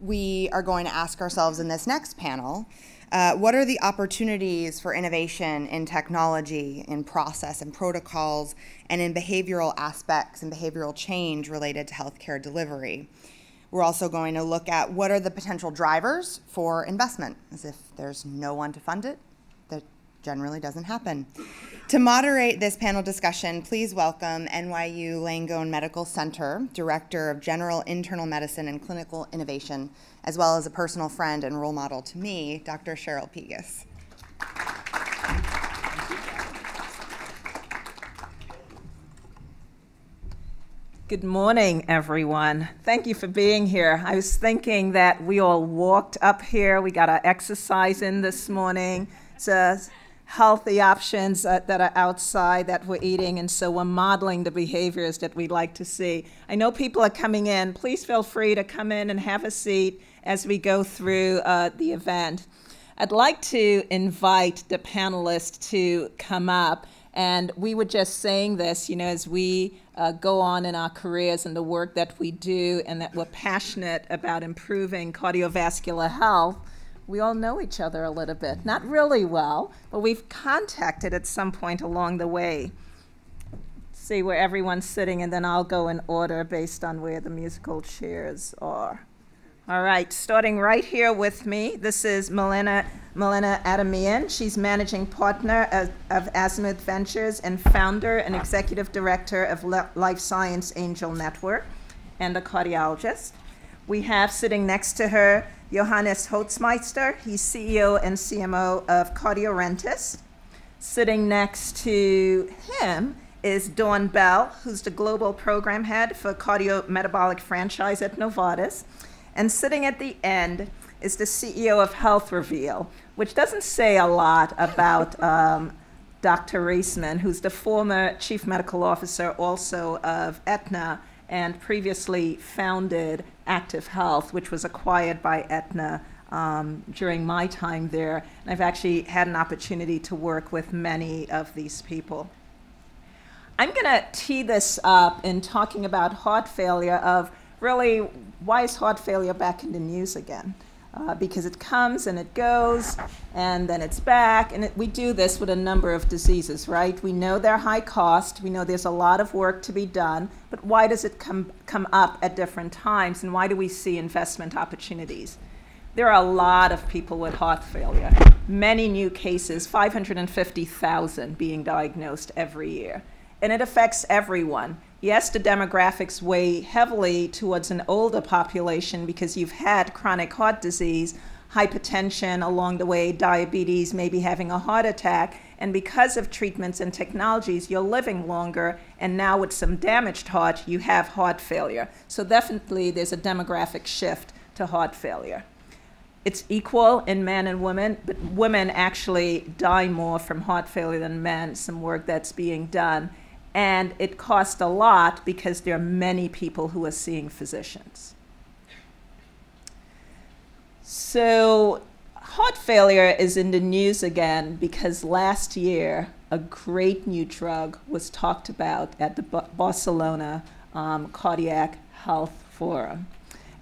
we are going to ask ourselves in this next panel uh, what are the opportunities for innovation in technology, in process and protocols, and in behavioral aspects and behavioral change related to healthcare delivery? We're also going to look at what are the potential drivers for investment, as if there's no one to fund it, generally doesn't happen. To moderate this panel discussion, please welcome NYU Langone Medical Center Director of General Internal Medicine and Clinical Innovation, as well as a personal friend and role model to me, Dr. Cheryl Pegus. Good morning, everyone. Thank you for being here. I was thinking that we all walked up here. We got our exercise in this morning. It's a healthy options uh, that are outside that we're eating, and so we're modeling the behaviors that we'd like to see. I know people are coming in. Please feel free to come in and have a seat as we go through uh, the event. I'd like to invite the panelists to come up. And we were just saying this, you know, as we uh, go on in our careers and the work that we do, and that we're passionate about improving cardiovascular health we all know each other a little bit. Not really well, but we've contacted at some point along the way. See where everyone's sitting, and then I'll go in order based on where the musical chairs are. All right, starting right here with me, this is Milena, Milena Adamian. She's managing partner of, of Azimuth Ventures and founder and executive director of Le Life Science Angel Network and a cardiologist. We have sitting next to her Johannes Holzmeister. He's CEO and CMO of CardioRentis. Sitting next to him is Dawn Bell, who's the global program head for cardiometabolic franchise at Novartis. And sitting at the end is the CEO of Health Reveal, which doesn't say a lot about um, Dr. Reisman, who's the former chief medical officer also of Aetna and previously founded Active Health, which was acquired by Aetna um, during my time there. And I've actually had an opportunity to work with many of these people. I'm going to tee this up in talking about heart failure of really why is heart failure back in the news again? Uh, because it comes and it goes and then it's back. And it, we do this with a number of diseases, right? We know they're high cost, we know there's a lot of work to be done, but why does it come, come up at different times and why do we see investment opportunities? There are a lot of people with heart failure, many new cases, 550,000 being diagnosed every year. And it affects everyone yes, the demographics weigh heavily towards an older population because you've had chronic heart disease, hypertension along the way, diabetes, maybe having a heart attack. And because of treatments and technologies, you're living longer. And now, with some damaged heart, you have heart failure. So, definitely, there's a demographic shift to heart failure. It's equal in men and women, but women actually die more from heart failure than men, some work that's being done and it costs a lot because there are many people who are seeing physicians. So, heart failure is in the news again because last year a great new drug was talked about at the Barcelona um, Cardiac Health Forum.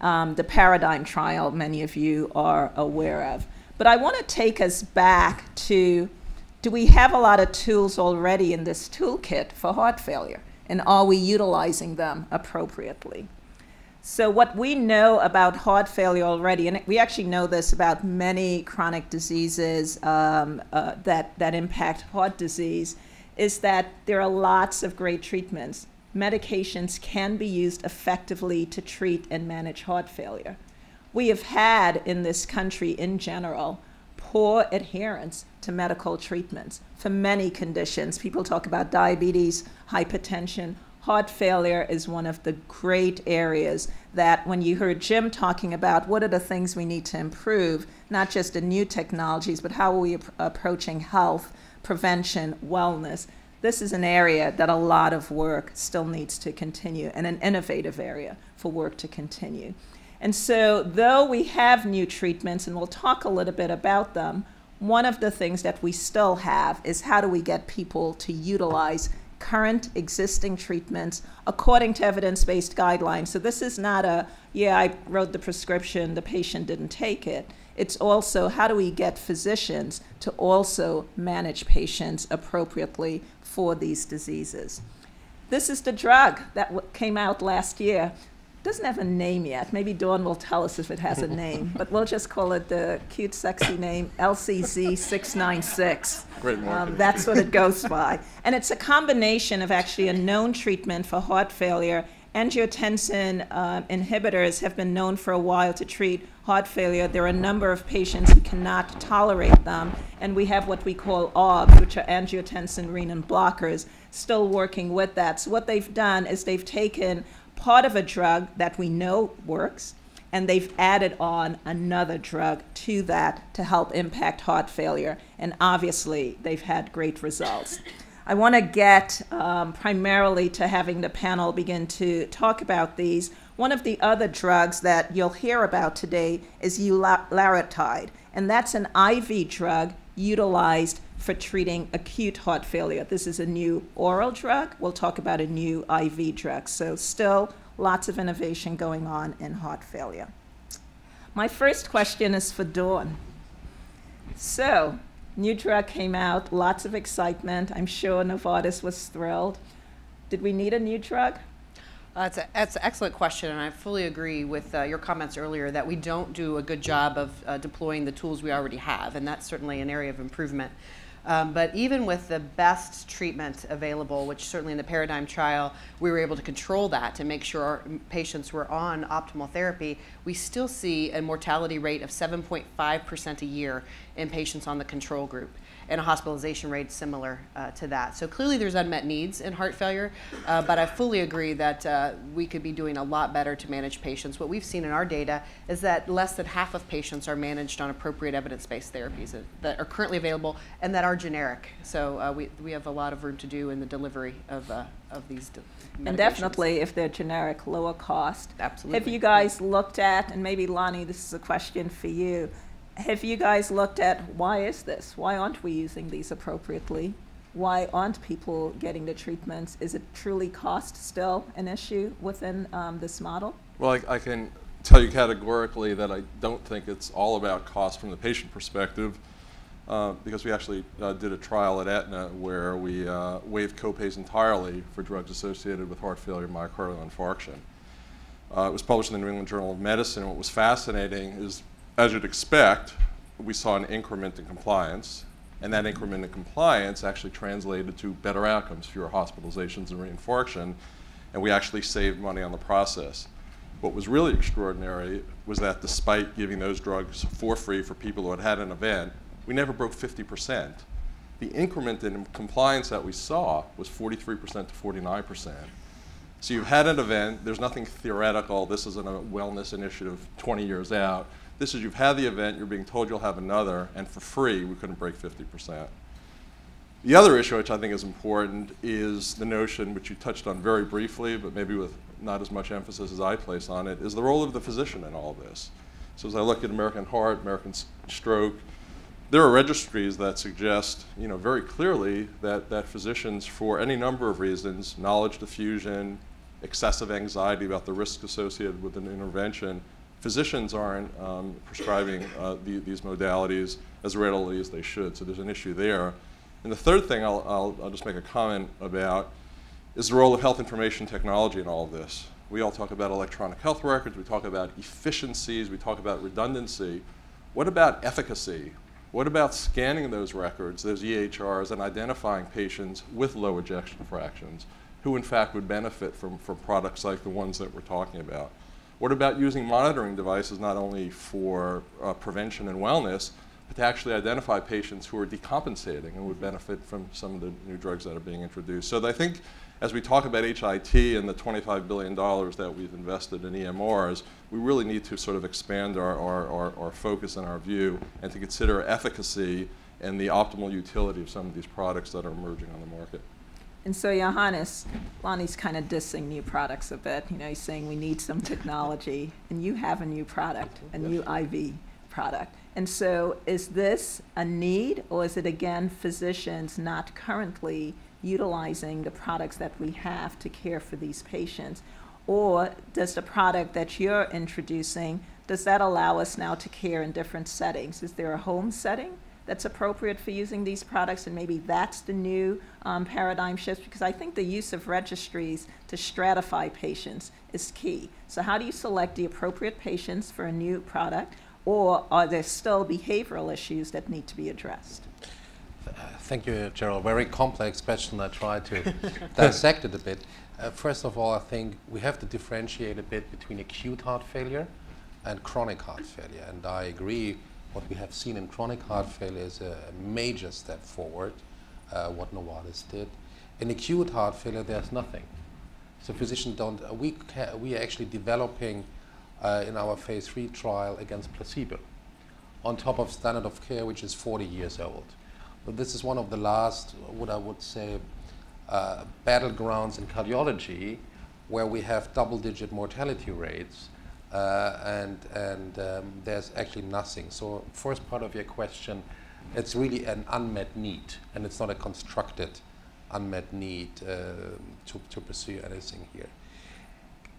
Um, the paradigm trial, many of you are aware of. But I want to take us back to do we have a lot of tools already in this toolkit for heart failure? And are we utilizing them appropriately? So, what we know about heart failure already, and we actually know this about many chronic diseases um, uh, that, that impact heart disease, is that there are lots of great treatments. Medications can be used effectively to treat and manage heart failure. We have had in this country in general poor adherence to medical treatments for many conditions. People talk about diabetes, hypertension. Heart failure is one of the great areas that when you heard Jim talking about what are the things we need to improve, not just the new technologies, but how are we ap- approaching health, prevention, wellness, this is an area that a lot of work still needs to continue and an innovative area for work to continue. And so, though we have new treatments, and we'll talk a little bit about them, one of the things that we still have is how do we get people to utilize current existing treatments according to evidence based guidelines. So this is not a, yeah, I wrote the prescription, the patient didn't take it. It's also how do we get physicians to also manage patients appropriately for these diseases. This is the drug that came out last year. It doesn't have a name yet. Maybe Dawn will tell us if it has a name, but we'll just call it the cute, sexy name LCZ 696. Great marketing. Um, that's what it goes by. And it's a combination of actually a known treatment for heart failure. Angiotensin uh, inhibitors have been known for a while to treat heart failure. There are a number of patients who cannot tolerate them, and we have what we call ARBs, which are angiotensin renin blockers, still working with that. So what they've done is they've taken part of a drug that we know works, and they've added on another drug to that to help impact heart failure. And obviously, they've had great results. I want to get um, primarily to having the panel begin to talk about these. One of the other drugs that you'll hear about today is ularitide, and that's an IV drug utilized for treating acute heart failure. This is a new oral drug. We'll talk about a new IV drug. So, still lots of innovation going on in heart failure. My first question is for Dawn. So, new drug came out, lots of excitement. I'm sure Novartis was thrilled. Did we need a new drug? Uh, that's, a, that's an excellent question, and I fully agree with uh, your comments earlier that we don't do a good job of uh, deploying the tools we already have, and that's certainly an area of improvement. Um, but even with the best treatment available, which certainly in the paradigm trial, we were able to control that to make sure our patients were on optimal therapy, we still see a mortality rate of 7.5% a year in patients on the control group and a hospitalization rate similar uh, to that. So clearly there's unmet needs in heart failure, uh, but I fully agree that uh, we could be doing a lot better to manage patients. What we've seen in our data is that less than half of patients are managed on appropriate evidence-based therapies that, are currently available and that are generic. So uh, we, we have a lot of room to do in the delivery of, uh, of these And definitely if they're generic, lower cost. Absolutely. Have you guys looked at, and maybe Lonny, this is a question for you, have you guys looked at why is this? Why aren't we using these appropriately? Why aren't people getting the treatments? Is it truly cost still an issue within um, this model? Well, I, I, can tell you categorically that I don't think it's all about cost from the patient perspective. Uh, because we actually uh, did a trial at Aetna where we uh, waived copays entirely for drugs associated with heart failure, myocardial infarction. Uh, it was published in the New England Journal of Medicine. What was fascinating is as you'd expect, we saw an increment in compliance, and that increment in compliance actually translated to better outcomes, fewer hospitalizations and reinfarction, and we actually saved money on the process. What was really extraordinary was that despite giving those drugs for free for people who had had an event, we never broke 50%. The increment in compliance that we saw was 43% to 49%. So you've had an event, there's nothing theoretical, this isn't a wellness initiative 20 years out. This is you've had the event, you're being told you'll have another, and for free, we couldn't break 50%. The other issue, which I think is important, is the notion, which you touched on very briefly, but maybe with not as much emphasis as I place on it, is the role of the physician in all this. So as I look at American Heart, American Stroke, there are registries that suggest, you know, very clearly that, that physicians, for any number of reasons, knowledge diffusion, excessive anxiety about the risk associated with an intervention, physicians aren't um, prescribing uh, the, these modalities as readily as they should. So there's an issue there. And the third thing I'll, I'll, I'll, just make a comment about is the role of health information technology in all of this. We all talk about electronic health records, we talk about efficiencies, we talk about redundancy. What about efficacy? What about scanning those records, those EHRs, and identifying patients with low ejection fractions who in fact would benefit from, from products like the ones that we're talking about? What about using monitoring devices not only for uh, prevention and wellness, but to actually identify patients who are decompensating and would benefit from some of the new drugs that are being introduced? So I think as we talk about HIT and the $25 billion that we've invested in EMRs, we really need to sort of expand our, our, our, our focus and our view and to consider efficacy and the optimal utility of some of these products that are emerging on the market. And so Johannes, Lonny's kind of dissing new products a bit. You know, he's saying we need some technology, and you have a new product, a new IV product. And so is this a need, or is it again physicians not currently utilizing the products that we have to care for these patients? Or does the product that you're introducing, does that allow us now to care in different settings? Is there a home setting that's appropriate for using these products? And maybe that's the new um, paradigm shift because I think the use of registries to stratify patients is key. So, how do you select the appropriate patients for a new product? Or are there still behavioral issues that need to be addressed? Thank you, Cheryl. Very complex question. I try to dissect it a bit. Uh, first of all, I think we have to differentiate a bit between acute heart failure and chronic heart failure. And I agree, what we have seen in chronic heart failure is a major step forward, uh, what Novartis did. In acute heart failure, there's nothing. So physicians don't, uh, we, we are actually developing uh, in our phase three trial against placebo on top of standard of care, which is 40 years old. But this is one of the last, what I would say, uh, battlegrounds in cardiology where we have double digit mortality rates uh, and, and um, there's actually nothing. So, first part of your question, it's really an unmet need and it's not a constructed unmet need uh, to, to pursue anything here.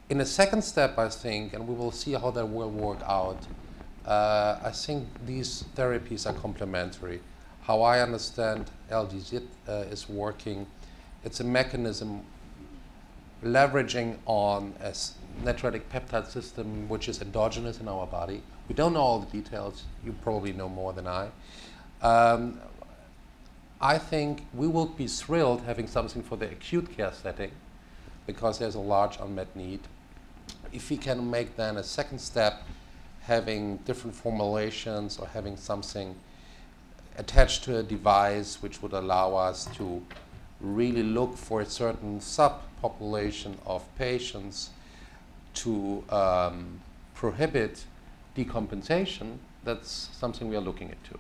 In the second step, I think, and we will see how that will work out, uh, I think these therapies are complementary. How I understand LCZ uh, is working it's a mechanism leveraging on a natriuretic peptide system which is endogenous in our body. We don't know all the details. You probably know more than I. Um, I think we will be thrilled having something for the acute care setting because there's a large unmet need. If we can make then a second step having different formulations or having something attached to a device which would allow us to really look for a certain subpopulation of patients to um, prohibit decompensation, that's something we are looking into it.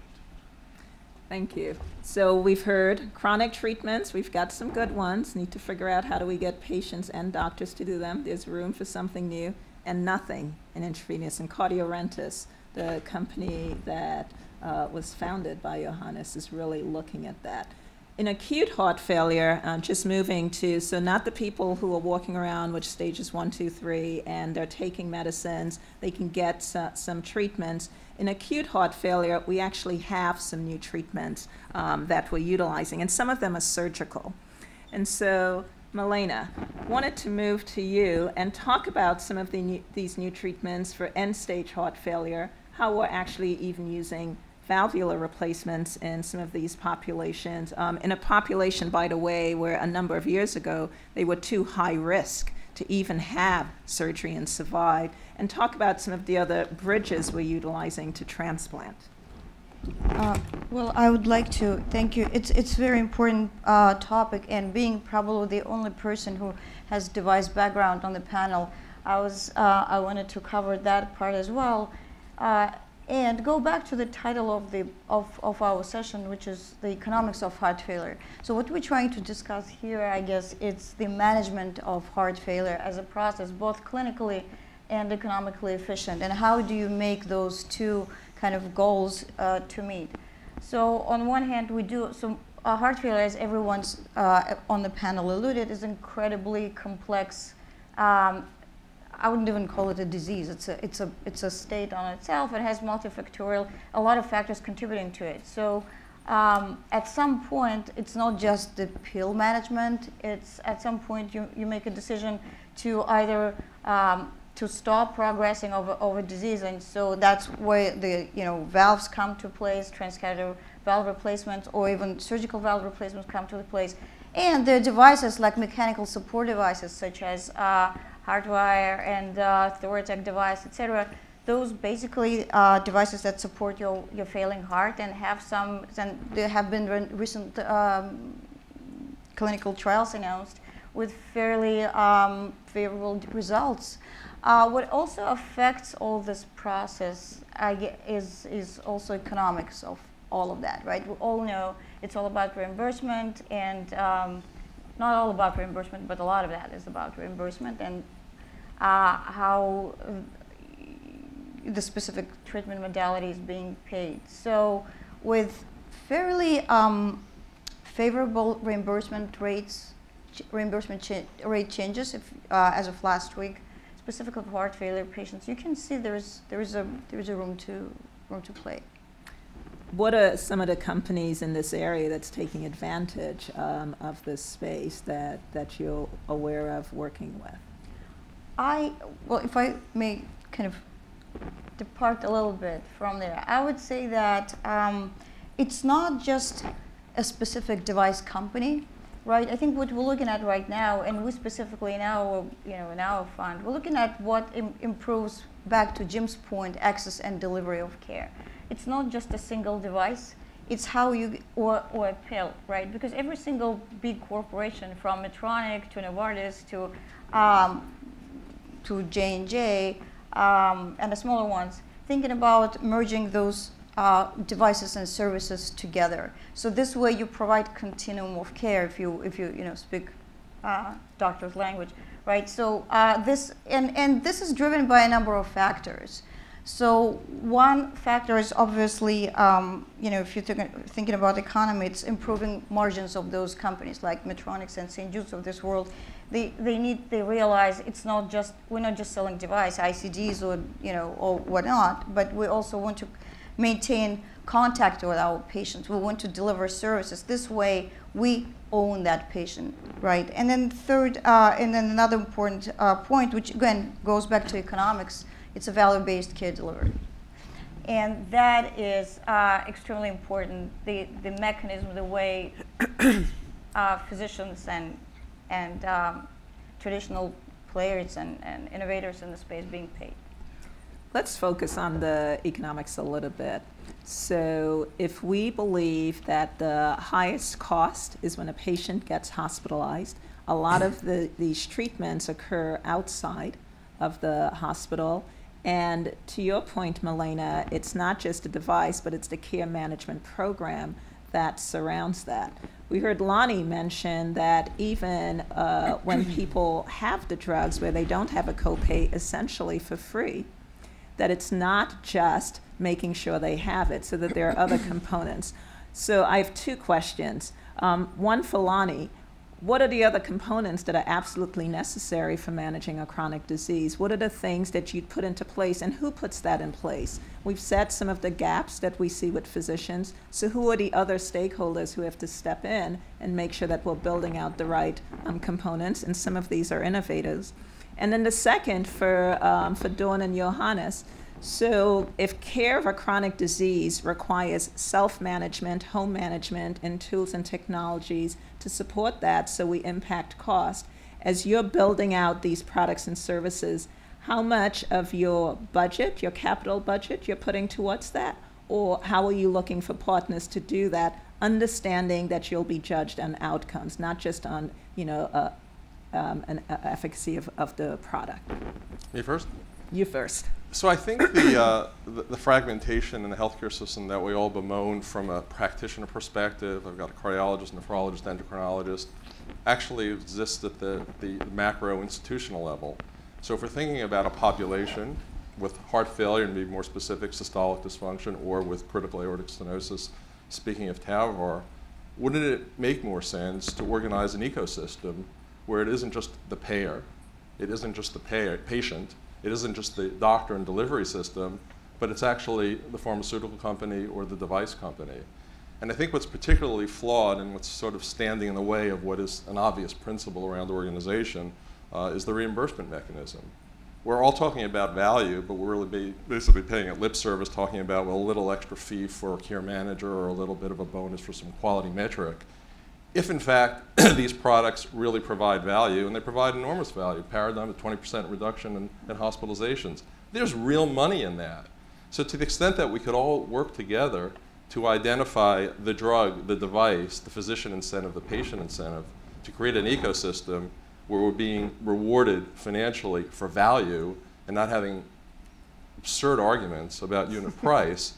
Thank you. So we've heard chronic treatments. We've got some good ones. Need to figure out how do we get patients and doctors to do them. There's room for something new and nothing in intravenous. And Cardiorentis, the company that uh, was founded by Johannes, is really looking at that in acute heart failure, uh, just moving to, so not the people who are walking around which stages one, two, three, and they're taking medicines, they can get uh, some treatments. In acute heart failure, we actually have some new treatments um, that we're utilizing, and some of them are surgical. And so, Milena, wanted to move to you and talk about some of the new, these new treatments for end stage heart failure, how we're actually even using valvular replacements in some of these populations. Um, in a population, by the way, where a number of years ago they were too high risk to even have surgery and survive, and talk about some of the other bridges we're utilizing to transplant. Uh, well, I would like to thank you. It's it's very important uh, topic, and being probably the only person who has device background on the panel, I was uh, I wanted to cover that part as well. And go back to the title of, the, of, of our session, which is the economics of heart failure. So what we're trying to discuss here, I guess, it's the management of heart failure as a process, both clinically and economically efficient. And how do you make those two kind of goals uh, to meet? So on one hand, we do, so uh, heart failure, as everyone's uh, on the panel alluded, is incredibly complex um, I wouldn't even call it a disease. It's a, it's a, it's a state on itself. It has multifactorial, a lot of factors contributing to it. So um, at some point, it's not just the pill management. It's at some point you, you make a decision to either um, to stop progressing over, over disease. And so that's where the you know valves come to place, transcatheter valve replacements, or even surgical valve replacements come to the place. And the devices like mechanical support devices such as uh, HeartWare and uh, Thoratec device, etc. Those basically are devices that support your, your failing heart and have some, and there have been re recent um, clinical trials announced with fairly um, favorable results. Uh, what also affects all this process is, is also economics of all of that, right? We all know it's all about reimbursement and um, not all about reimbursement, but a lot of that is about reimbursement. And uh, how uh, the specific treatment modality is being paid. So with fairly um, favorable reimbursement rates, reimbursement cha- rate changes if, uh, as of last week, specifically for heart failure patients. You can see there's there's a there's a room to room to play. What are some of the companies in this area that's taking advantage um, of this space that, that you're aware of working with? I, well, if I may kind of depart a little bit from there, I would say that um, it's not just a specific device company, right? I think what we're looking at right now, and we specifically in our, you know, in our fund, we're looking at what Im- improves, back to Jim's point, access and delivery of care. It's not just a single device. It's how you, or, or a pill, right? Because every single big corporation, from Medtronic to Novartis to um, to J&J um, and the smaller ones, thinking about merging those uh, devices and services together. So this way you provide continuum of care if you, if you, you know, speak uh, doctor's language, right? So uh, this, and, and this is driven by a number of factors. So one factor is obviously, um, you know, if you're thinking about economy, it's improving margins of those companies like Medtronic and St. Jude's of this world. They, they need, they realize it's not just, we're not just selling device, ICDs or, you know, or whatnot, but we also want to maintain contact with our patients. We want to deliver services. This way, we own that patient, right? And then third, uh, and then another important uh, point, which again goes back to economics, it's a value-based care delivery. And that is uh, extremely important, the, the mechanism, the way uh, physicians and, and um, traditional players and, and innovators in the space being paid. Let's focus on the economics a little bit. So, if we believe that the highest cost is when a patient gets hospitalized, a lot of the, these treatments occur outside of the hospital and to your point, Milena, it's not just a device, but it's the care management program that surrounds that. We heard Lonny mention that even uh, when people have the drugs where they don't have a copay essentially for free, that it's not just making sure they have it, so that there are other components. So I have two questions. Um, one for Lonny. What are the other components that are absolutely necessary for managing a chronic disease? What are the things that you'd put into place, and who puts that in place? We've set some of the gaps that we see with physicians. So, who are the other stakeholders who have to step in and make sure that we're building out the right um, components? And some of these are innovators. And then the second for, um, for Dawn and Johannes. So, if care of a chronic disease requires self management, home management, and tools and technologies to support that so we impact cost, as you're building out these products and services, how much of your budget, your capital budget, you're putting towards that? Or how are you looking for partners to do that, understanding that you'll be judged on outcomes, not just on, you know, uh, um, an uh, efficacy of, of the product? Me first? You first. So I think the, uh, the, the, fragmentation in the healthcare system that we all bemoan from a practitioner perspective, I've got a cardiologist, nephrologist, endocrinologist, actually exists at the, the macro institutional level. So if we're thinking about a population with heart failure, and be more specific, systolic dysfunction, or with critical aortic stenosis, speaking of TAVR, wouldn't it make more sense to organize an ecosystem where it isn't just the payer, it isn't just the payer, patient, it isn't just the doctor and delivery system, but it's actually the pharmaceutical company or the device company. And I think what's particularly flawed and what's sort of standing in the way of what is an obvious principle around organization uh, is the reimbursement mechanism. We're all talking about value, but we're really basically paying a lip service talking about, well, a little extra fee for a care manager or a little bit of a bonus for some quality metric if in fact these products really provide value, and they provide enormous value, paradigm of 20% reduction in, in, hospitalizations, there's real money in that. So to the extent that we could all work together to identify the drug, the device, the physician incentive, the patient incentive, to create an ecosystem where we're being rewarded financially for value and not having absurd arguments about unit price,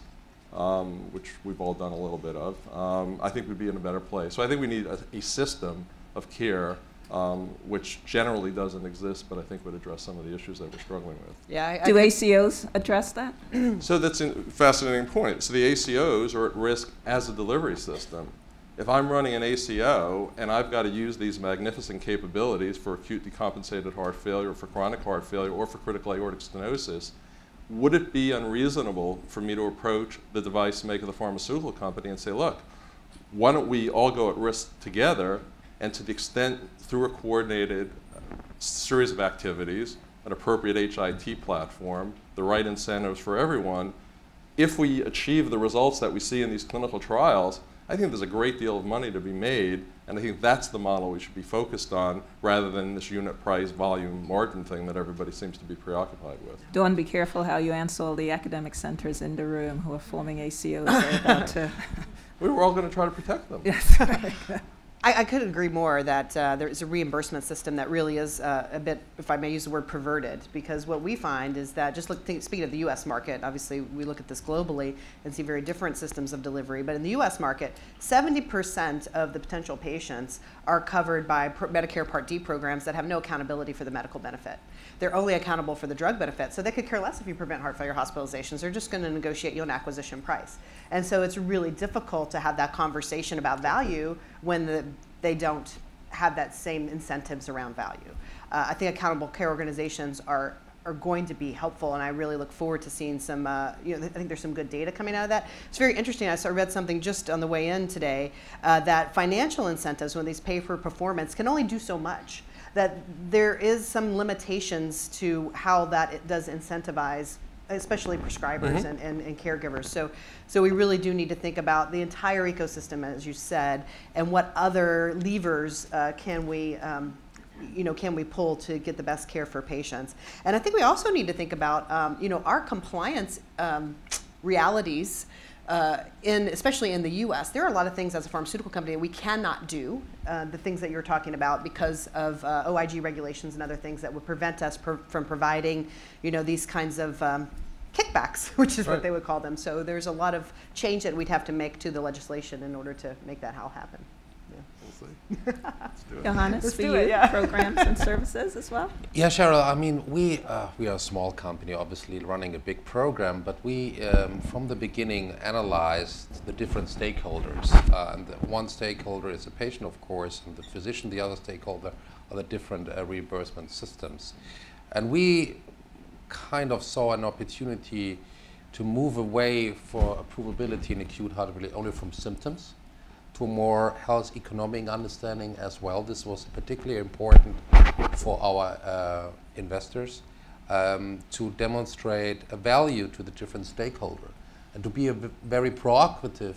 um, which we've all done a little bit of, um, I think we'd be in a better place. So I think we need a, a system of care um, which generally doesn't exist, but I think would address some of the issues that we're struggling with. Yeah, I, I Do ACOs address that? so that's a fascinating point. So the ACOs are at risk as a delivery system. if I'm running an ACO and I've got to use these magnificent capabilities for acute decompensated heart failure, for chronic heart failure, or for critical aortic stenosis, would it be unreasonable for me to approach the device maker, of the pharmaceutical company, and say, look, why don't we all go at risk together, and to the extent through a coordinated uh, series of activities, an appropriate HIT platform, the right incentives for everyone, if we achieve the results that we see in these clinical trials, I think there's a great deal of money to be made, and I think that's the model we should be focused on rather than this unit price volume margin thing that everybody seems to be preoccupied with. Dawn, be careful how you answer all the academic centers in the room who are forming ACOs. About to. We were all going to try to protect them. yes. I, I couldn't agree more that uh, there's a reimbursement system that really is uh, a bit, if I may use the word, perverted. Because what we find is that, just look, think, speaking of the U.S. market, obviously we look at this globally and see very different systems of delivery. But in the U.S. market, 70% of the potential patients are covered by Medicare Part D programs that have no accountability for the medical benefit. They're only accountable for the drug benefit, so they could care less if you prevent heart failure hospitalizations. They're just going to negotiate you an acquisition price. And so it's really difficult to have that conversation about value when the, they don't have that same incentives around value. Uh, I think accountable care organizations are are going to be helpful, and I really look forward to seeing some. Uh, you know, I think there's some good data coming out of that. It's very interesting. I read something just on the way in today uh, that financial incentives, when these pay for performance, can only do so much. That there is some limitations to how that it does incentivize especially prescribers mm-hmm. and, and, and, caregivers. So, so we really do need to think about the entire ecosystem, as you said, and what other levers uh, can we, um, you know, can we pull to get the best care for patients? And I think we also need to think about, um, you know, our compliance um, realities. Uh, in especially in the U.S., there are a lot of things as a pharmaceutical company we cannot do. Uh, the things that you're talking about because of uh, OIG regulations and other things that would prevent us per, from providing, you know, these kinds of um, kickbacks, which is right. what they would call them. So there's a lot of change that we'd have to make to the legislation in order to make that all happen. Johannes, Let's for you, it, yeah. programs and services as well? Yeah, Cheryl, I mean, we, uh, we are a small company, obviously running a big program, but we, um, from the beginning, analyzed the different stakeholders. Uh, and one stakeholder is the patient, of course, and the physician, the other stakeholder are the different uh, reimbursement systems. And we kind of saw an opportunity to move away for approvability in acute heart failure only from symptoms to more health economic understanding as well. This was particularly important for our uh, investors um, to demonstrate a value to the different stakeholders and to be a very proactive.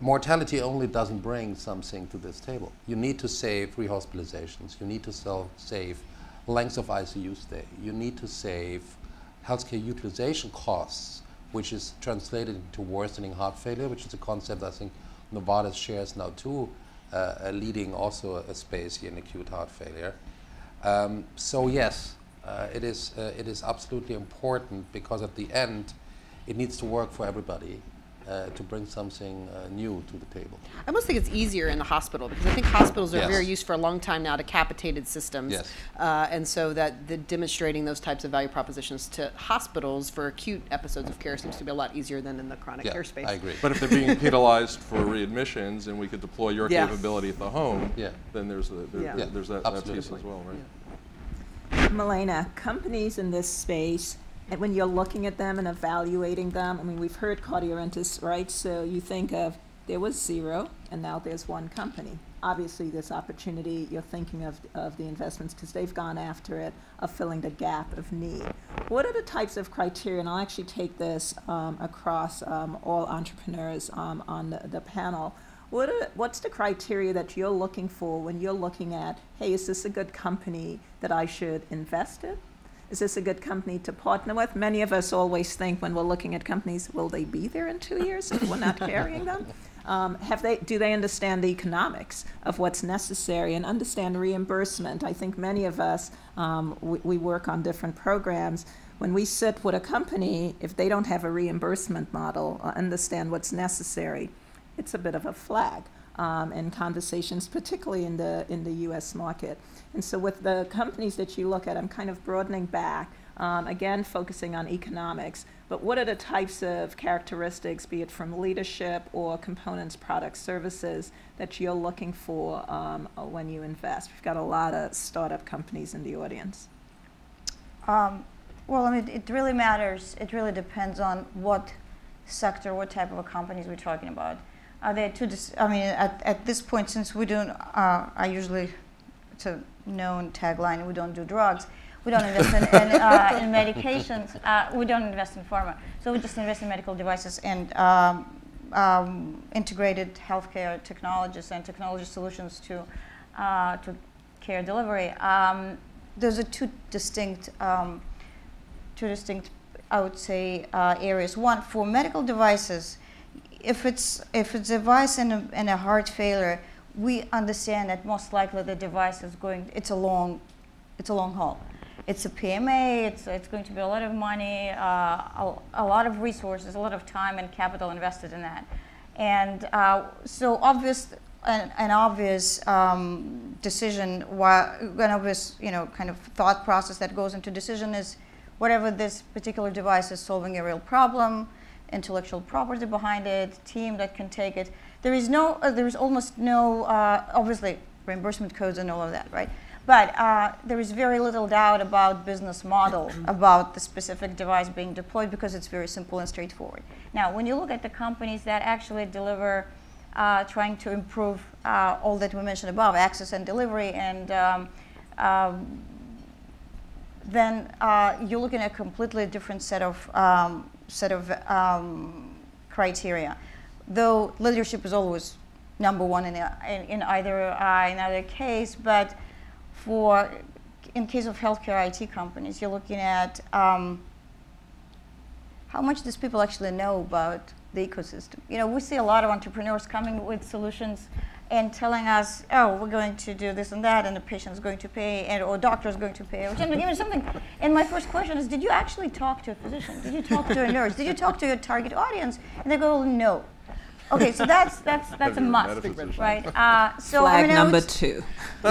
Mortality only doesn't bring something to this table. You need to save rehospitalizations. You need to save length of ICU stay. You need to save healthcare utilization costs which is translated into worsening heart failure, which is a concept I think Novartis shares now too, uh, leading also a, a, space here in acute heart failure. Um, so yes, uh, it is uh, it is absolutely important because at the end, it needs to work for everybody uh, to bring something uh, new to the table. I almost think it's easier in the hospital because I think hospitals are yes. very used for a long time now to capitated systems. Yes. Uh, and so that the demonstrating those types of value propositions to hospitals for acute episodes of care seems to be a lot easier than in the chronic yeah, care space. I agree. But if they're being penalized for readmissions and we could deploy your yeah. capability at the home, yeah. then there's, the, there, yeah. there's that, that piece as well, right? Milena, companies in this space and when you're looking at them and evaluating them, I mean, we've heard CardioRentis, right? So you think of there was zero, and now there's one company. Obviously, this opportunity, you're thinking of, of the investments because they've gone after it, of filling the gap of need. What are the types of criteria, and I'll actually take this um, across um, all entrepreneurs um, on the, the panel. What are, what's the criteria that you're looking for when you're looking at, hey, is this a good company that I should invest in? Is this a good company to partner with? Many of us always think when we're looking at companies, will they be there in two years if we're not carrying them? Um, have they, do they understand the economics of what's necessary and understand reimbursement? I think many of us, um, we, we work on different programs. When we sit with a company, if they don't have a reimbursement model, or understand what's necessary, it's a bit of a flag um, in conversations, particularly in the in the U.S. market. And so, with the companies that you look at, I'm kind of broadening back. Um, again, focusing on economics. but what are the types of characteristics, be it from leadership or components, products, services, that you're looking for um, when you invest? We've got a lot of startup companies in the audience. Um, well, I mean, it really matters. It really depends on what sector, what type of companies we're talking about. Are there two? Dis- I mean, at, at this point, since we don't, uh, I usually, it's a known tagline, we don't do drugs. We don't invest in, in, uh, in medications. Uh, we don't invest in pharma. So we just invest in medical devices and um, um, integrated healthcare technologies and technology solutions to uh, to care delivery. Um, those are two distinct, um, two distinct, I would say, uh, areas. One for medical devices if it's if it's a device and a, and a heart failure, we understand that most likely the device is going. It's a long, it's a long haul. It's a PMA. It's it's going to be a lot of money, uh, a, a, lot of resources, a lot of time and capital invested in that, and uh, so obvious. An, an obvious um, decision, an obvious you know kind of thought process that goes into decision is whatever this particular device is solving a real problem intellectual property behind it, team that can take it. There is no, uh, there is almost no, uh, obviously reimbursement codes and all of that, right? But uh, there is very little doubt about business model, about the specific device being deployed because it's very simple and straightforward. Now, when you look at the companies that actually deliver, uh, trying to improve uh, all that we mentioned above, access and delivery, and um, um, then uh, you're looking at a completely different set of um, set of um, criteria. Though leadership is always number one in, in, in either uh, in either case, but for in case of healthcare IT companies, you're looking at um, how much does people actually know about the ecosystem. You know, we see a lot of entrepreneurs coming with solutions and telling us, oh, we're going to do this and that, and the patient is going to pay, and or doctor is going to pay, or even something. And my first question is, did you actually talk to a physician? Did you talk to a nurse? Did you talk to your target audience? And they go, no. Okay, so that's that's that's a must, right? Uh, so Flag I mean, number two.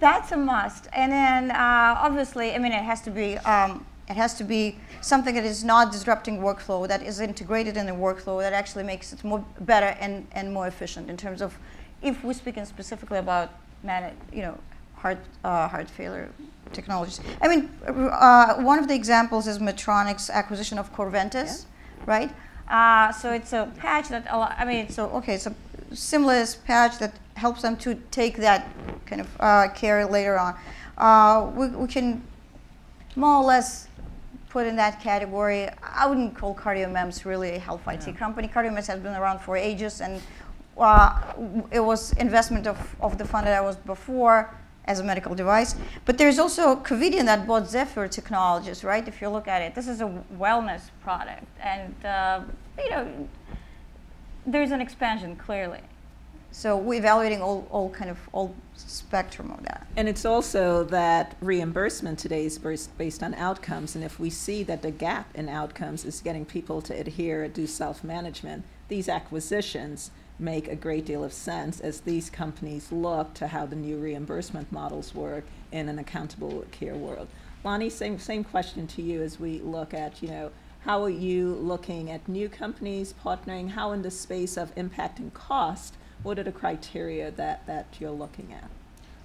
that's a must, and then uh, obviously, I mean, it has to be um, it has to be something that is not disrupting workflow, that is integrated in the workflow, that actually makes it more better and, and more efficient in terms of if we're speaking specifically about man, you know, heart, uh, heart failure technologies. I mean, uh, one of the examples is Medtronic's acquisition of Corventis, yeah. right? Uh, so it's a patch that, I mean, so, okay, it's a seamless patch that helps them to take that kind of uh, care later on. Uh, we, we can more or less put in that category. I wouldn't call CardioMEMS really a health IT yeah. company. CardioMEMS has been around for ages, and uh, it was investment of, of the fund that I was before as a medical device. But there's also Covidien that bought Zephyr Technologies, right? If you look at it, this is a wellness product, and uh, you know, there's an expansion clearly. So we're evaluating all, all kind of all spectrum of that. And it's also that reimbursement today is based on outcomes. And if we see that the gap in outcomes is getting people to adhere, do self-management, these acquisitions make a great deal of sense as these companies look to how the new reimbursement models work in an accountable care world. Lonny, same, same question to you as we look at, you know, how are you looking at new companies partnering? How in the space of impacting cost what are the criteria that, that you're looking at?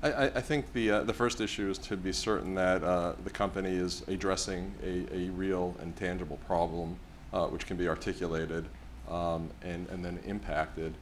I, I think the, uh, the first issue is to be certain that uh, the company is addressing a, a real and tangible problem uh, which can be articulated um, and, and then impacted.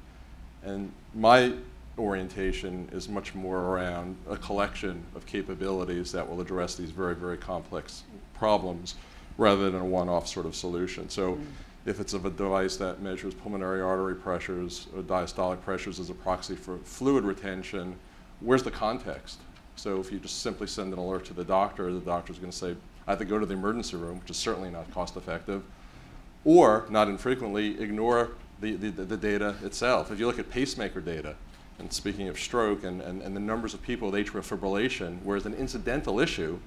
And my orientation is much more around a collection of capabilities that will address these very, very complex problems rather than a one-off sort of solution. So. Mm if it's of a device that measures pulmonary artery pressures or diastolic pressures as a proxy for fluid retention, where's the context? So if you just simply send an alert to the doctor, the doctor's going to say, I have to go to the emergency room, which is certainly not cost effective. Or, not infrequently, ignore the, the, the data itself. If you look at pacemaker data, and speaking of stroke and, and, and the numbers of people with atrial fibrillation, whereas an incidental issue,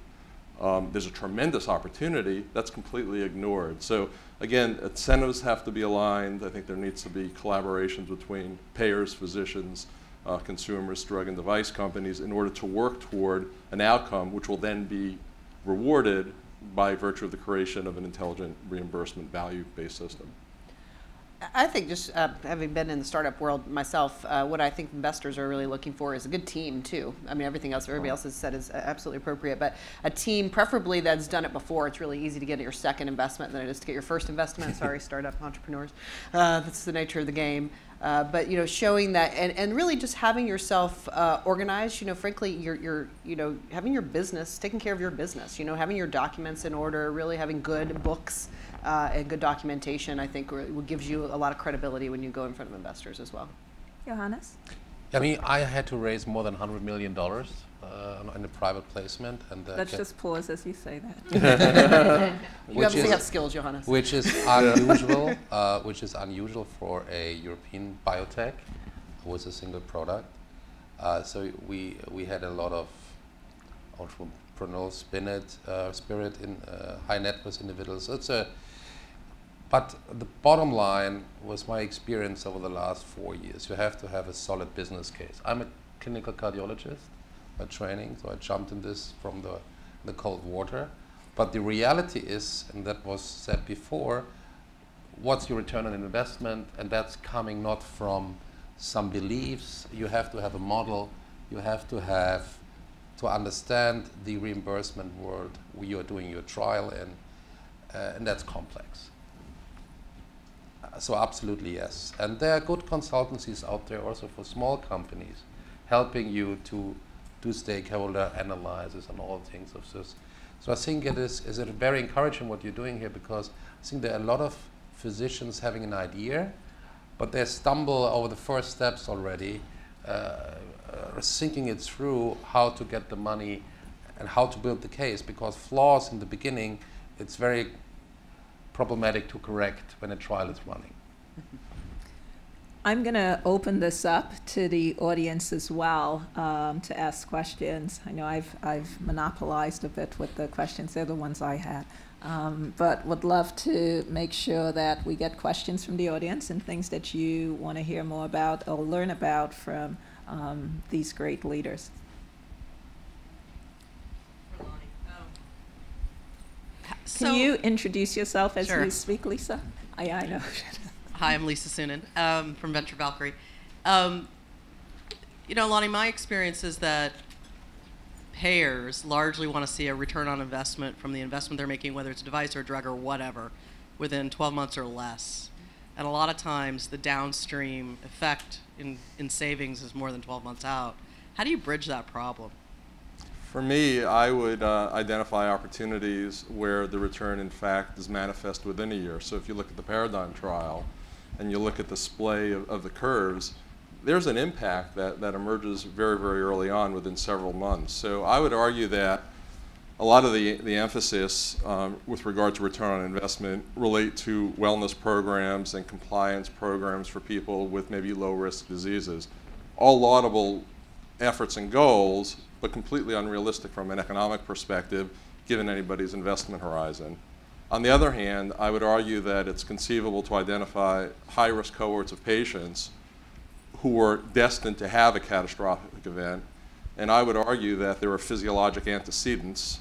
um, there's a tremendous opportunity that's completely ignored. So again, incentives have to be aligned. I think there needs to be collaborations between payers, physicians, uh, consumers, drug and device companies in order to work toward an outcome which will then be rewarded by virtue of the creation of an intelligent reimbursement value-based system. I think just uh, having been in the startup world myself, uh, what I think investors are really looking for is a good team too. I mean, everything else everybody else has said is uh, absolutely appropriate, but a team, preferably that's done it before. It's really easy to get your second investment than it is to get your first investment. Sorry, startup entrepreneurs. Uh, that's the nature of the game. Uh, but you know, showing that and, and really just having yourself uh, organized. You know, frankly, you're, you're you know having your business, taking care of your business. You know, having your documents in order, really having good books uh, and good documentation, I think, re- gives you a lot of credibility when you go in front of investors as well. Johannes? I mean, I had to raise more than $100 million uh, in a private placement. and uh, Let's just pause as you say that. You Which obviously is- have skills, Johannes. which is unusual, uh, which is unusual for a European biotech with a single product. Uh, so we we had a lot of entrepreneurial spirit, uh, spirit in uh, high net worth individuals. It's a but the bottom line was my experience over the last four years. You have to have a solid business case. I'm a clinical cardiologist by training, so I jumped in this from the, the cold water. But the reality is, and that was said before, what's your return on investment? And that's coming not from some beliefs. You have to have a model. You have to have to understand the reimbursement world you are doing your trial in, uh, and that's complex. So absolutely yes. And there are good consultancies out there also for small companies helping you to do stakeholder analysis and all things of this. So I think it is, is it very encouraging what you're doing here because I think there are a lot of physicians having an idea, but they stumble over the first steps already, uh, uh, thinking it through how to get the money and how to build the case because flaws in the beginning, it's very problematic to correct when a trial is running. I'm going to open this up to the audience as well um, to ask questions. I know I've, I've monopolized a bit with the questions, they're the ones I had. Um, but would love to make sure that we get questions from the audience and things that you want to hear more about or learn about from um, these great leaders. Can you introduce yourself as Sure. you speak, Lisa? I, I know. Hi, I'm Lisa Suennen um, from Venture Valkyrie. Um, you know, Lonny, my experience is that payers largely want to see a return on investment from the investment they're making, whether it's a device or a drug or whatever, within 12 months or less. And a lot of times, the downstream effect in, in savings is more than 12 months out. How do you bridge that problem? For me, I would uh, identify opportunities where the return, in fact, is manifest within a year. So if you look at the Paradigm trial and you look at the splay of, of the curves, there's an impact that, that emerges very, very early on within several months. So I would argue that a lot of the, the emphasis um, with regard to return on investment relate to wellness programs and compliance programs for people with maybe low risk diseases. All laudable efforts and goals, but completely unrealistic from an economic perspective, given anybody's investment horizon. On the other hand, I would argue that it's conceivable to identify high risk cohorts of patients who are destined to have a catastrophic event. And I would argue that there are physiologic antecedents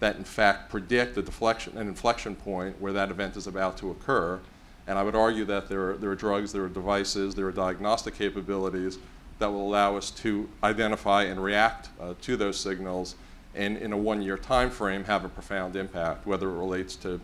that in fact predict a deflection, an inflection point where that event is about to occur. And I would argue that there are, there are drugs, there are devices, there are diagnostic capabilities that will allow us to identify and react uh, to those signals and in a one-year time frame have a profound impact, whether it relates to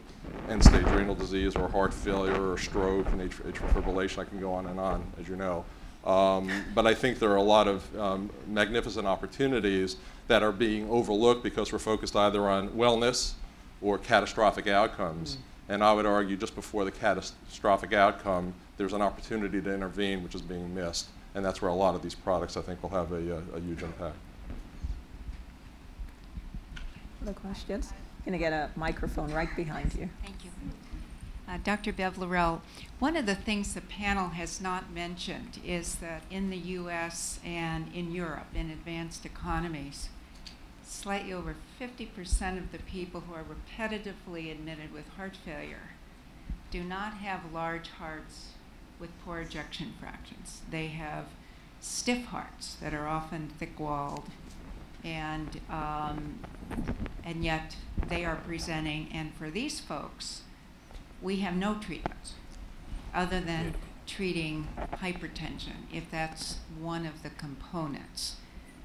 end-stage renal disease or heart failure or stroke and atrial fibrillation. I can go on and on, as you know. Um, but I think there are a lot of um, magnificent opportunities that are being overlooked because we're focused either on wellness or catastrophic outcomes. And I would argue just before the catastrophic outcome, there's an opportunity to intervene which is being missed. And that's where a lot of these products, I think, will have a, uh, a huge impact. Other questions? Going to get a microphone right behind you. Thank you. Uh, Dr. Bev Laurel, one of the things the panel has not mentioned is that in the US and in Europe, in advanced economies, slightly over 50% of the people who are repetitively admitted with heart failure do not have large hearts with poor ejection fractions. They have stiff hearts that are often thick walled and um, and yet they are presenting, and for these folks, we have no treatments other than treating hypertension, if that's one of the components.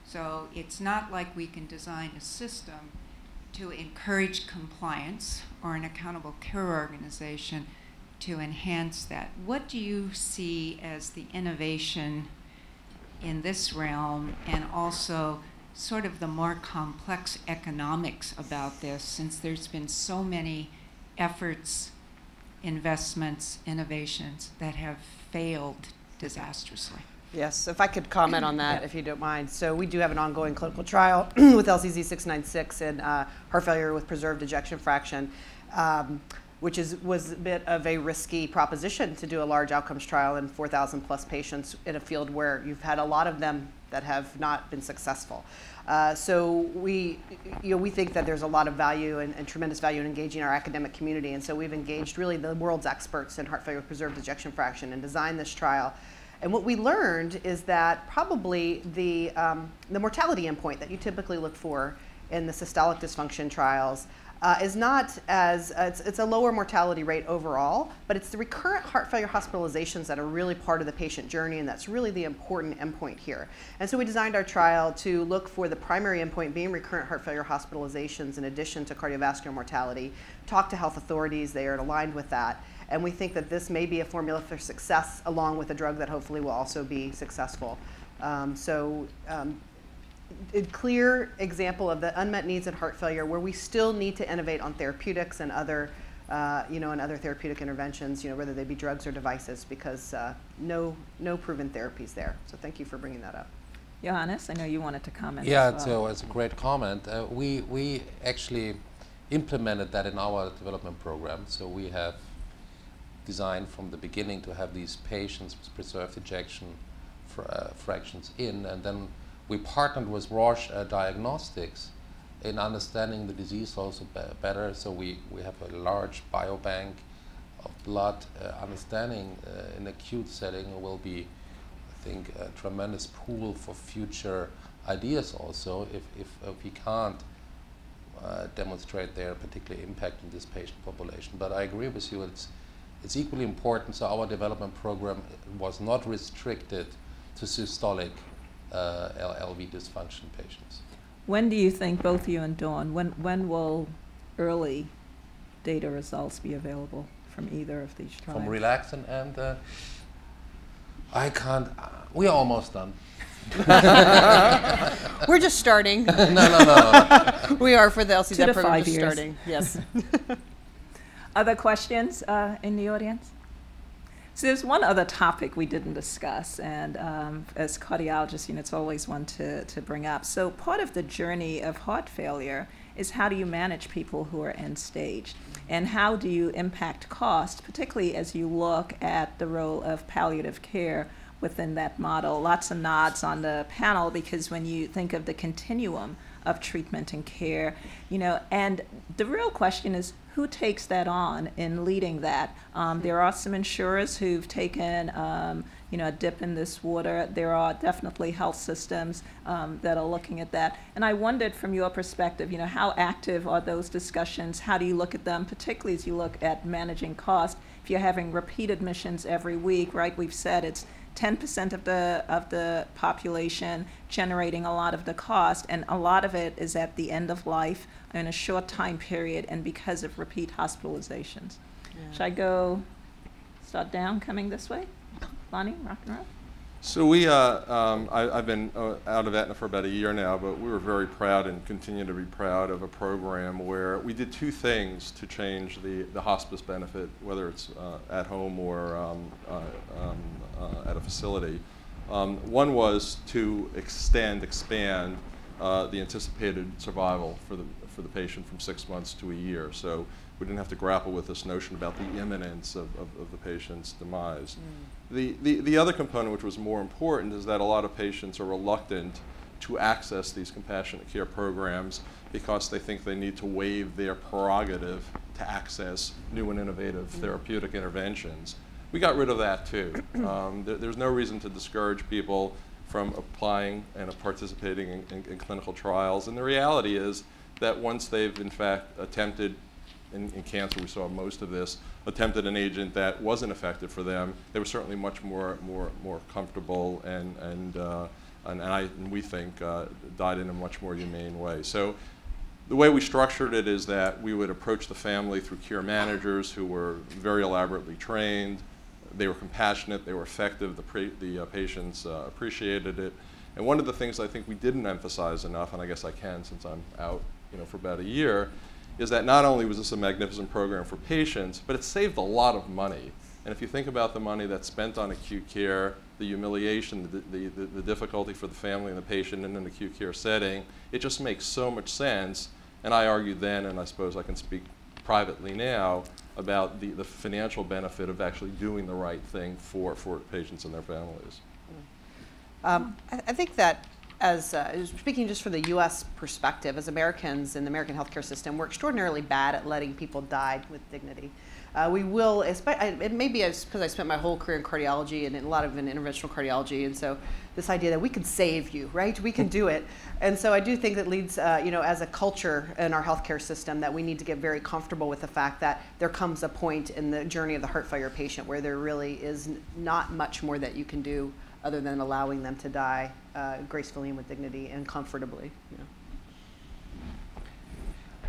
So it's not like we can design a system to encourage compliance or an accountable care organization to enhance that. What do you see as the innovation in this realm and also sort of the more complex economics about this since there's been so many efforts, investments, innovations that have failed disastrously? Yes, if I could comment on that, if you don't mind. So we do have an ongoing clinical trial with LCZ 696 in uh, heart failure with preserved ejection fraction. Um, which is, was a bit of a risky proposition to do a large outcomes trial in 4,000 plus patients in a field where you've had a lot of them that have not been successful. Uh, so we, you know, we think that there's a lot of value and, and, tremendous value in engaging our academic community, and so we've engaged really the world's experts in heart failure with preserved ejection fraction and designed this trial. And what we learned is that probably the, um, the mortality endpoint that you typically look for in the systolic dysfunction trials uh, is not as, uh, it's, it's, a lower mortality rate overall, but it's the recurrent heart failure hospitalizations that are really part of the patient journey, and that's really the important endpoint here. And so we designed our trial to look for the primary endpoint being recurrent heart failure hospitalizations in addition to cardiovascular mortality, talk to health authorities, they are aligned with that. And we think that this may be a formula for success along with a drug that hopefully will also be successful. Um, so um, a clear example of the unmet needs in heart failure where we still need to innovate on therapeutics and other uh, you know, and other therapeutic interventions, you know, whether they be drugs or devices, because uh, no, no proven therapies there. So thank you for bringing that up. Johannes, I know you wanted to comment. Yeah, well. so it's a great comment. Uh, we we actually implemented that in our development program. So we have designed from the beginning to have these patients with preserved ejection fr uh, fractions in, and then we partnered with Roche uh, Diagnostics in understanding the disease also be better. So we, we have a large biobank of blood. Uh, understanding uh, in acute setting will be, I think, a tremendous pool for future ideas also if, if, if we can't uh, demonstrate their particular impact in this patient population. But I agree with you, it's, it's equally important. So our development program was not restricted to systolic uh, LV dysfunction patients. When do you think, both you and Dawn, when, when will early data results be available from either of these trials? From Relaxin and uh, I can't, uh, we're almost done. We're just starting. no, no, no, no. we are for the LCZ Two to program five just years. starting. Yes. Other questions uh, in the audience? So there's one other topic we didn't discuss, and um, as cardiologists, you know, it's always one to, to bring up. So part of the journey of heart failure is how do you manage people who are end stage, and how do you impact cost, particularly as you look at the role of palliative care within that model. Lots of nods on the panel because when you think of the continuum of treatment and care, you know, and the real question is who takes that on in leading that? Um, there are some insurers who've taken, um, you know, a dip in this water. There are definitely health systems um, that are looking at that. And I wondered from your perspective, you know, how active are those discussions? How do you look at them, particularly as you look at managing cost? If you're having repeat admissions every week, right, we've said it's 10% of the of the population generating a lot of the cost and a lot of it is at the end of life in a short time period and because of repeat hospitalizations. Yeah. Should I go start down coming this way? Lonny, rock and roll? So we, uh, um, I, have been uh, out of Aetna for about a year now, but we were very proud and continue to be proud of a program where we did two things to change the, the hospice benefit, whether it's uh, at home or um, uh, um, uh, at a facility. Um, one was to extend, expand uh, the anticipated survival for the, for the patient from six months to a year. So we didn't have to grapple with this notion about the imminence of, of, of the patient's demise. Mm. The, the, the other component, which was more important, is that a lot of patients are reluctant to access these compassionate care programs because they think they need to waive their prerogative to access new and innovative mm. therapeutic interventions. We got rid of that too. Um, there, there's no reason to discourage people from applying and participating in, in, in clinical trials. And the reality is, that once they've in fact attempted, in, in cancer we saw most of this, attempted an agent that wasn't effective for them, they were certainly much more, more, more comfortable and, and, uh, and, and, I, and we think uh, died in a much more humane way. So the way we structured it is that we would approach the family through care managers who were very elaborately trained. They were compassionate, they were effective, the, the uh, patients uh, appreciated it. And one of the things I think we didn't emphasize enough, and I guess I can since I'm out you know, for about a year, is that not only was this a magnificent program for patients, but it saved a lot of money. And if you think about the money that's spent on acute care, the humiliation, the, the, the, the difficulty for the family and the patient in an acute care setting, it just makes so much sense. And I argued then, and I suppose I can speak privately now, about the, the financial benefit of actually doing the right thing for, for patients and their families. Um, I, I, think that as uh, speaking just from the U.S. perspective, as Americans in the American healthcare system, we're extraordinarily bad at letting people die with dignity. Uh, we will, it may be because I spent my whole career in cardiology and a lot of in interventional cardiology, and so this idea that we can save you, right? We can do it. And so I do think that leads, uh, you know, as a culture in our healthcare system, that we need to get very comfortable with the fact that there comes a point in the journey of the heart failure patient where there really is not much more that you can do other than allowing them to die uh, gracefully and with dignity and comfortably. You know.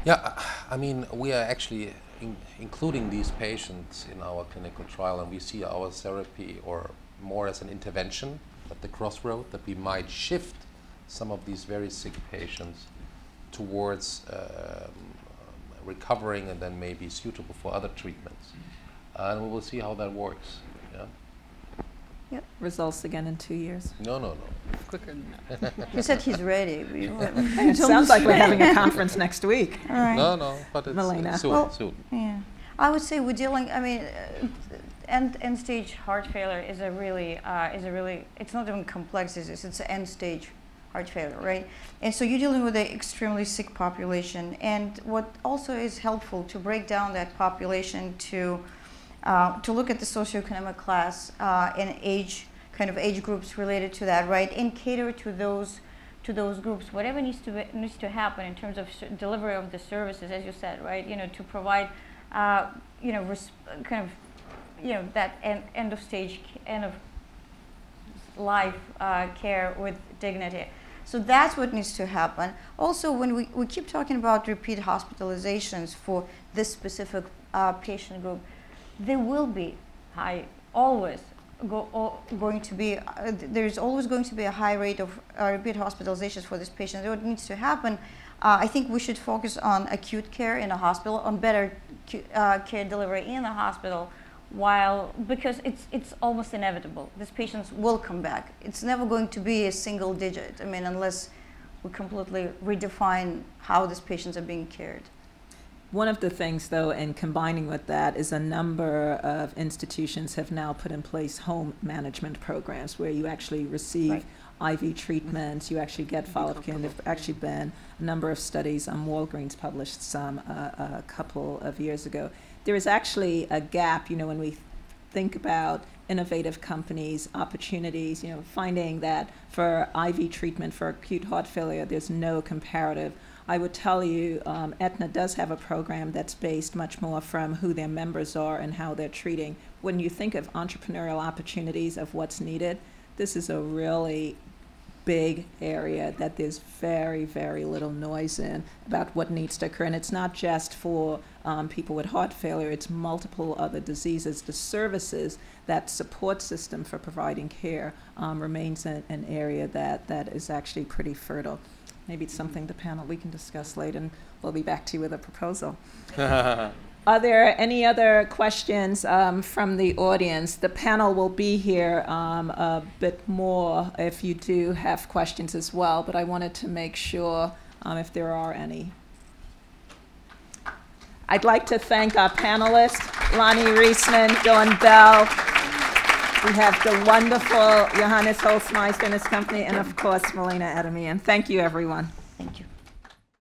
Yeah, I mean, we are actually in including these patients in our clinical trial, and we see our therapy or more as an intervention at the crossroad that we might shift some of these very sick patients towards um, recovering and then maybe suitable for other treatments. And we will see how that works. Yeah. Yep. Results again in two years. No, no, no. Quicker than that. he said he's ready. it sounds like we're having a conference next week. All right. No, no, but it's Milena. soon, well, soon. Yeah. I would say we're dealing, I mean, uh, end, end stage heart failure is a really, uh, is a really, it's not even complex, it's, it's an end stage heart failure, right? And so you're dealing with an extremely sick population. And what also is helpful to break down that population to, uh, to look at the socioeconomic class uh, and age, kind of age groups related to that, right? And cater to those to those groups, whatever needs to be, needs to happen in terms of delivery of the services, as you said, right? You know, to provide, uh, you know, kind of, you know, that end, end of stage, end of life uh, care with dignity. So that's what needs to happen. Also, when we, we keep talking about repeat hospitalizations for this specific uh, patient group, there will be high, always go, going to be, uh, there's always going to be a high rate of uh, repeat hospitalizations for this patient. What needs to happen, uh, I think we should focus on acute care in a hospital, on better uh, care delivery in the hospital, while because it's it's almost inevitable. These patients will come back. It's never going to be a single digit i mean unless we completely redefine how these patients are being cared one of the things though and combining with that is a number of institutions have now put in place home management programs where you actually receive right. IV treatments, you actually get follow-up care, and there have actually been a number of studies. Um, Walgreens published some uh, a couple of years ago there is actually a gap, you know, when we think about innovative companies, opportunities, you know, finding that for IV treatment for acute heart failure, there's no comparative. I would tell you, um, Aetna does have a program that's based much more from who their members are and how they're treating. When you think of entrepreneurial opportunities of what's needed, this is a really big area that there's very, very little noise in about what needs to occur. And it's not just for um, people with heart failure, it's multiple other diseases. The services, that support system for providing care um, remains an, an, area that, that is actually pretty fertile. Maybe it's something the panel we can discuss later, and we'll be back to you with a proposal. Are there any other questions um, from the audience? The panel will be here um, a bit more if you do have questions as well, but I wanted to make sure um, if there are any. I'd like to thank our panelists, Lonny Reisman, Dawn Bell. We have the wonderful Johannes Holzmeister and his company, and of course, Milena Adamian. Thank you, everyone. Thank you.